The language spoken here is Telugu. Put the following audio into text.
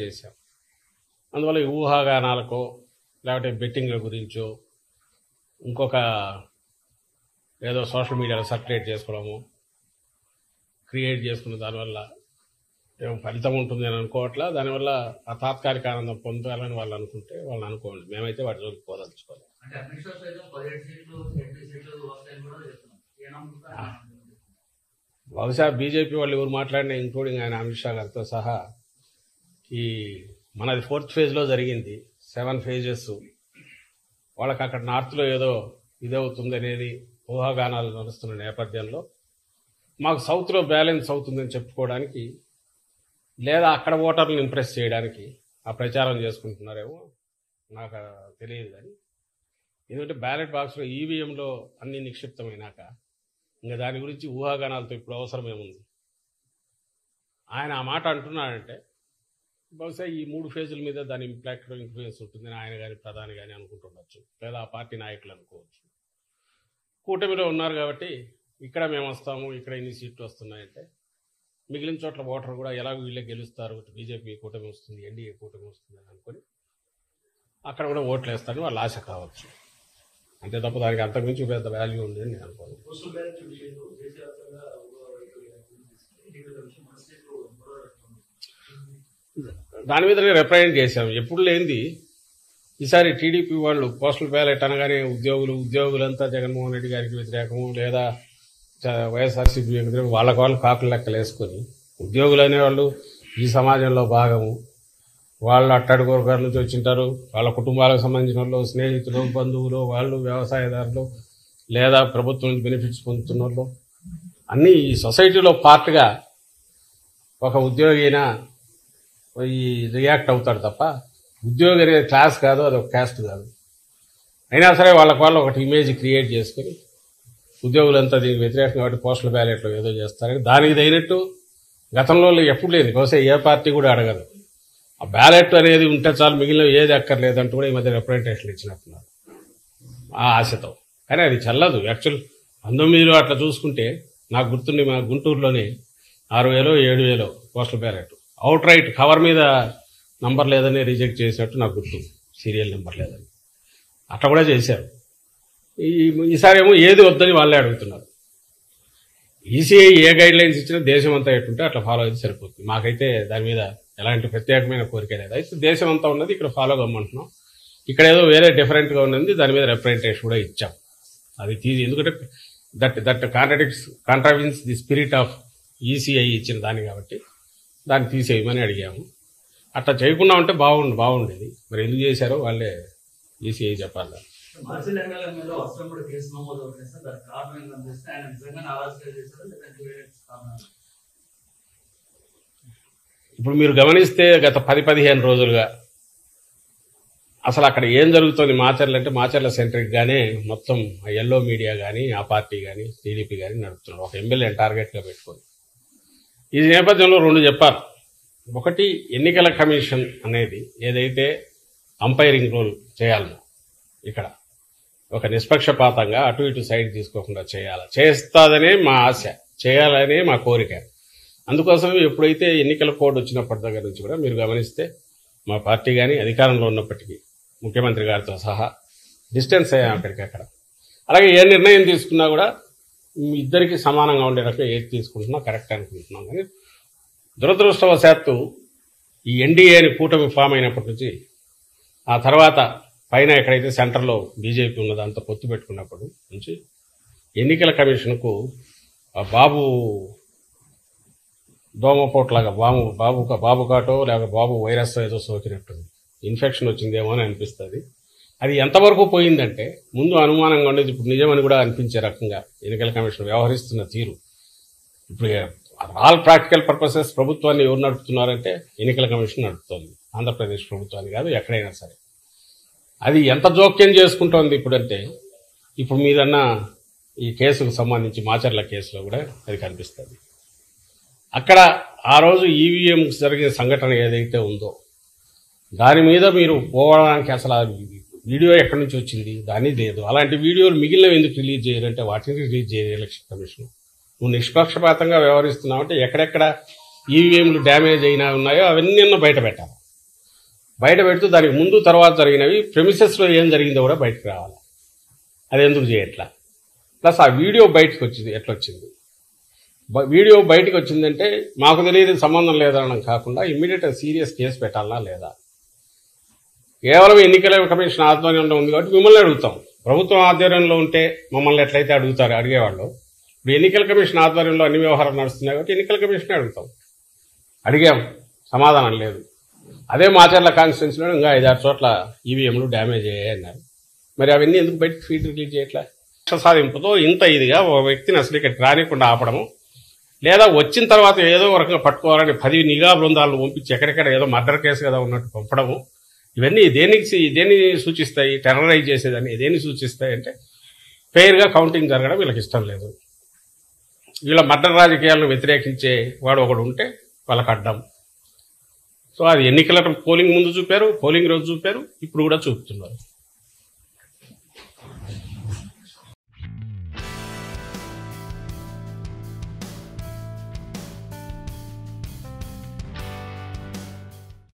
చేశాం. అందువల్ల ఈ ఊహాగానాలకో లేకపోతే బెట్టింగ్ల గురించో ఇంకొక ఏదో సోషల్ మీడియాలో సర్క్యులేట్ చేసుకోవడము క్రియేట్ చేసుకున్న దానివల్ల ఏం ఫలితం ఉంటుంది అని అనుకోవట్లా. దానివల్ల ఆ తాత్కాలిక ఆనందం పొందాలని వాళ్ళు అనుకుంటే వాళ్ళని అనుకోండి. మేమైతే వాటి జోలికి బహుశా బీజేపీ వాళ్ళు ఎవరు మాట్లాడినా ఇంక్లూడింగ్ ఆయన అమిత్ షా గారితో సహా ఈ మనది ఫోర్త్ ఫేజ్లో జరిగింది. సెవెన్ ఫేజెస్ వాళ్ళకి అక్కడ నార్త్లో ఏదో ఇదవుతుంది అనేది ఊహాగానాలు నడుస్తున్న నేపథ్యంలో మాకు సౌత్లో బ్యాలెన్స్ అవుతుందని చెప్పుకోవడానికి లేదా అక్కడ ఓటర్లను ఇంప్రెస్ చేయడానికి ఆ ప్రచారం చేసుకుంటున్నారేమో నాకు తెలియదు కానీ ఎందుకంటే బ్యాలెట్ బాక్స్లో ఈవీఎంలో అన్ని నిక్షిప్తమైనాక ఇంకా దాని గురించి ఊహాగానాలతో ఇప్పుడు అవసరమేముంది? ఆయన ఆ మాట అంటున్నాడంటే బహుశా ఈ మూడు ఫేజుల మీద దాని ఇంపాక్ట్ ఇన్ఫ్లుయెన్స్ ఉంటుందని ఆయన కానీ ప్రధాని కానీ అనుకుంటుండొచ్చు. లేదా ఆ పార్టీ నాయకులు అనుకోవచ్చు. కూటమిలో ఉన్నారు కాబట్టి ఇక్కడ మేము వస్తాము ఇక్కడ ఇన్ని సీట్లు వస్తున్నాయంటే మిగిలిన చోట్ల ఓటర్ కూడా ఎలాగో వీళ్ళే గెలుస్తారు. బీజేపీ కూటమి వస్తుంది ఎన్డీఏ కూటమి వస్తుంది అని అనుకొని అక్కడ కూడా ఓట్లు వేస్తారని వాళ్ళు ఆశ కావచ్చు. అంతే తప్ప దానికి అంతకుమించి పెద్ద వాల్యూ ఉంది అని నేను అనుకోను పోస్టల్ బ్యాలెట్ విషయంలో దేశవ్యాప్తంగా ఎన్నికల కమిషన్ మన స్టేట్లో గొడవ పెడుతుంది. దాని మీదనే రిప్రజెంట్ చేశాం. ఎప్పుడు లేనిది. ఈసారి టీడీపీ వాళ్ళు పోస్టల్ బ్యాలెట్ అనగానే ఉద్యోగులు ఉద్యోగులంతా జగన్మోహన్ రెడ్డి గారికి వ్యతిరేకము లేదా వైఎస్ఆర్సీపీ వ్యతిరేకం వాళ్ళకి వాళ్ళు కాకులు లెక్కలు వేసుకొని ఉద్యోగులు అనేవాళ్ళు ఈ సమాజంలో భాగము. వాళ్ళు అట్టడి వర్గాల నుంచి వచ్చింటారు. వాళ్ళ కుటుంబాలకు సంబంధించిన వాళ్ళు స్నేహితులు బంధువులు వాళ్ళు వ్యవసాయదారులు లేదా ప్రభుత్వం నుంచి బెనిఫిట్స్ పొందుతున్న వాళ్ళు అన్నీ ఈ సొసైటీలో పార్ట్గా ఒక ఉద్యోగి అయినా ఈ రియాక్ట్ అవుతాడు తప్ప ఉద్యోగం అనేది క్లాస్ కాదు అది ఒక క్యాస్ట్ కాదు. అయినా సరే వాళ్ళకి వాళ్ళు ఒకటి ఇమేజ్ క్రియేట్ చేసుకుని ఉద్యోగులంతా దీనికి వ్యతిరేకం కాబట్టి పోస్టల్ బ్యాలెట్లో ఏదో చేస్తారని దానికి తగినట్టు గతంలో ఎప్పుడు లేదు. బహుశా ఏ పార్టీ కూడా అడగదు. ఆ బ్యాలెట్ అనేది ఉంటే చాలు మిగిలిన ఏది అక్కర్లేదంటూ కూడా ఈ మధ్య రిప్రజెంటేషన్ ఇచ్చినట్టున్నారు. ఆ ఆశతో. కానీ అది చల్లదు. యాక్చువల్ పంతొమ్మిదిలో అట్లా చూసుకుంటే నాకు గుర్తుండి మా గుంటూరులోనే ఆరు వేలో ఏడు వేలో postal ballot out right cover మీద నంబర్ లేదని రిజెక్ట్ చేసినట్టు నాకు గుర్తు. సీరియల్ నెంబర్ లేదని. అట్లా కూడా చేశారు. ఈ ఈసారి ఏమో ఏది వద్దని వాళ్ళే అడుగుతున్నారు. ఈసీఐ ఏ గైడ్ లైన్స్ ఇచ్చినా దేశం అంతా ఎట్టుంటే అట్లా ఫాలో అయితే సరిపోతుంది. మాకైతే దాని మీద ఎలాంటి ప్రత్యేకమైన కోరిక లేదు? అయితే దేశం అంతా ఉన్నది ఇక్కడ ఫాలో కమ్మంటున్నాం ఇక్కడ ఏదో వేరే డిఫరెంట్గా ఉన్నది దాని మీద రిప్రజెంటేషన్ కూడా ఇచ్చాం. అది తీసి ఎందుకంటే that that contradicts contravenes the spirit of ECI ఇచ్చిన దాన్ని కాబట్టి. దాన్ని తీసేయమని అడిగాము. అట్లా చేయకుండా ఉంటే బాగుండు బాగుండేది. మరి ఎందుకు చేశారో వాళ్ళే ఈసీఐ చెప్పాలి. ఇప్పుడు మీరు గమనిస్తే గత పది పదిహేను రోజులుగా అసలు అక్కడ ఏం జరుగుతుంది మాచర్లు అంటే మాచర్ల సెంట్రిక్ గానే మొత్తం ఎల్లో మీడియా కానీ ఆ పార్టీ కానీ టీడీపీ కానీ నడుపుతున్నారు. ఒక ఎమ్మెల్యేని టార్గెట్గా పెట్టుకొని. ఈ నేపథ్యంలో రెండు చెప్పారు ఒకటి ఎన్నికల కమిషన్ అనేది ఏదైతే అంపైరింగ్ రోల్ చేయాలనో ఇక్కడ ఒక నిష్పక్షపాతంగా అటు ఇటు సైడ్ తీసుకోకుండా చేయాలి. చేస్తాదనే మా ఆశ చేయాలనే మా కోరిక. అందుకోసం ఎప్పుడైతే ఎన్నికల కోడ్ వచ్చినప్పటి దగ్గర నుంచి కూడా మీరు గమనిస్తే మా పార్టీ కానీ అధికారంలో ఉన్నప్పటికీ ముఖ్యమంత్రి గారితో సహా డిస్టెన్స్ అయ్యాం అక్కడికి అక్కడ అలాగే ఏ నిర్ణయం తీసుకున్నా కూడా ఇద్దరికి సమానంగా ఉండే రకంగా ఏది తీసుకుంటున్నా కరెక్ట్ అనుకుంటున్నాం. కానీ దురదృష్టవశాత్తు ఈ ఎన్డీఏని కూటమి ఫామ్ అయినప్పటి నుంచి ఆ తర్వాత పైన ఎక్కడైతే సెంటర్లో బీజేపీ ఉన్నదో అంత పొత్తు పెట్టుకున్నప్పుడు నుంచి ఎన్నికల కమిషన్కు ఆ బాబు దోమపోట్లాగా బాబు బాబు బాబు కాటో లేక బాబు వైరస్ ఏదో సోకినట్టుంది. ఇన్ఫెక్షన్ వచ్చిందేమో అని అనిపిస్తుంది. అది ఎంతవరకు పోయిందంటే ముందు అనుమానంగా ఉండేది ఇప్పుడు నిజమని కూడా అనిపించే రకంగా ఎన్నికల కమిషన్ వ్యవహరిస్తున్న తీరు. ఇప్పుడు ఆల్ ప్రాక్టికల్ పర్పసెస్ ప్రభుత్వాన్ని ఎవరు నడుపుతున్నారంటే ఎన్నికల కమిషన్ నడుపుతోంది. ఆంధ్రప్రదేశ్ ప్రభుత్వాన్ని కాదు ఎక్కడైనా సరే. అది ఎంత జోక్యం చేసుకుంటోంది ఇప్పుడంటే ఇప్పుడు మీరన్న ఈ కేసుకు సంబంధించి మాచర్ల కేసులో కూడా అది కనిపిస్తుంది. అక్కడ ఆ రోజు ఈవీఎం జరిగిన సంఘటన ఏదైతే ఉందో దాని మీద మీరు పోవడానికి అసలు వీడియో ఎక్కడి నుంచి వచ్చింది? దాని లేదు. అలాంటి వీడియోలు మిగిలినవి ఎందుకు రిలీజ్ చేయాలంటే వాటిని రిలీజ్ చేయాలి ఎలక్షన్ కమిషన్. నువ్వు నిష్పక్షపాతంగా వ్యవహరిస్తున్నావు అంటే ఎక్కడెక్కడ ఈవీఎంలు డ్యామేజ్ అయినా ఉన్నాయో అవన్నీ బయట పెట్టాలి. బయట పెడుతూ దానికి ముందు తర్వాత జరిగినవి ప్రెమిసెస్లో ఏం జరిగిందో కూడా బయటకు రావాలి. అది ఎందుకు చేయట్లా ప్లస్ ఆ వీడియో బయటకు వచ్చింది ఎట్లొచ్చింది వీడియో బయటకు వచ్చిందంటే మాకు తెలియదు సంబంధం లేదనడం కాకుండా ఇమ్మీడియట్గా సీరియస్ కేసు పెట్టాలా లేదా? కేవలం ఎన్నికల కమిషన్ ఆధ్వర్యంలో ఉంది కాబట్టి మిమ్మల్ని అడుగుతాం. ప్రభుత్వం ఆధ్వర్యంలో ఉంటే మమ్మల్ని ఎట్లయితే అడుగుతారు అడిగేవాళ్ళు. ఇప్పుడు ఎన్నికల కమిషన్ ఆధ్వర్యంలో అన్ని వ్యవహారాలు నడుస్తున్నాయి కాబట్టి ఎన్నికల కమిషన్ అడుగుతాం. అడిగాం. సమాధానం లేదు. అదే మాచర్ల కాన్స్టిట్యున్సీలో ఇంకా ఐదారు చోట్ల ఈవీఎంలు డ్యామేజ్ అయ్యాయి అన్నారు. మరి అవన్నీ ఎందుకు బయట ఫీట్ రిలీజ్ చేయట్లా? సాధింపుతో ఇంత ఇదిగా ఒక వ్యక్తిని అసలు ఇక్కడ రానికుండా ఆపడము. లేదా వచ్చిన తర్వాత ఏదో ఒక రకంగా పట్టుకోవాలని పది నిఘా బృందాలను పంపించి ఎక్కడెక్కడ ఏదో మర్డర్ కేసు కదా ఉన్నట్టు పంపడము. ఇవన్నీ దేనికి దేని దేన్ని సూచిస్తాయి? టెర్రరైజ్ చేసేదాన్ని దేన్ని సూచిస్తాయి అంటే ఫెయిర్గా కౌంటింగ్ జరగడం వీళ్ళకి ఇష్టం లేదు. వీళ్ళ మర్డర్ రాజకీయాలను వ్యతిరేకించే వాడు ఒకడు ఉంటే వాళ్ళకి అడ్డం. సో అది ఎన్నికల పోలింగ్ ముందు చూపారు పోలింగ్ రోజు చూపారు ఇప్పుడు కూడా చూపుతున్నారు.